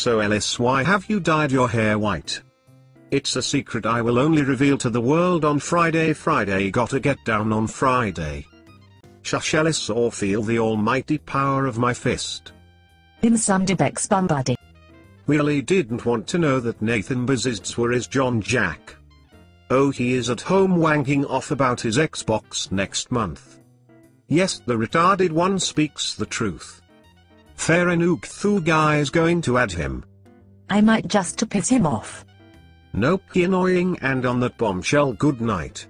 So Ellis why have you dyed your hair white? It's a secret I will only reveal to the world on Friday Friday gotta get down on Friday. Shush Ellis or feel the almighty power of my fist. In some Debex Bumbuddy. Really didn't want to know that Nathan Bazists were his John Jack. Oh he is at home wanking off about his Xbox next month. Yes the retarded one speaks the truth. Enough thu guy's going to add him. I might just to piss him off. Nope annoying and on that bombshell good night.